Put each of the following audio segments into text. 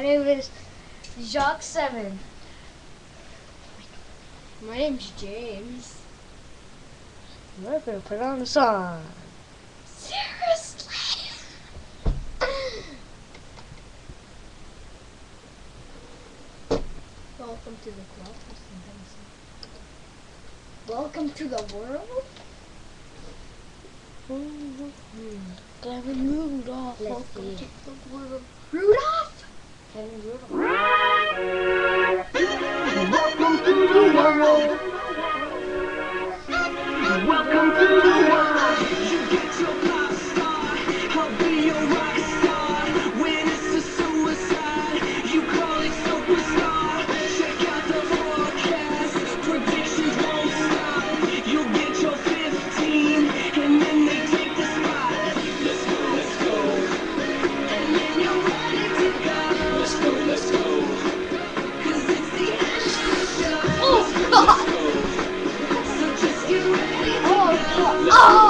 My name is Jacques Seven. My name's James. We're gonna put on the song. Seriously? Welcome to the club. Welcome to the world? Mm -hmm. Glamour Rudolf. Let's Welcome see. to the world. Rudolf! Can you do it? Oh!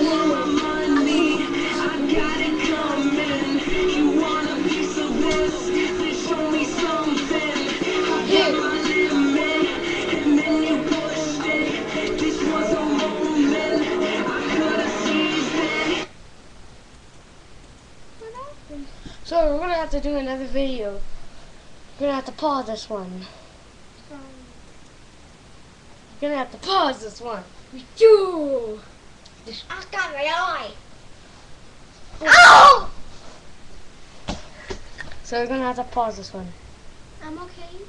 So we're gonna have to do another video. We're gonna have to pause this one. We're gonna have to pause this one. We do. I got my eye. Oh! oh. So we're gonna have to pause this one. I'm okay.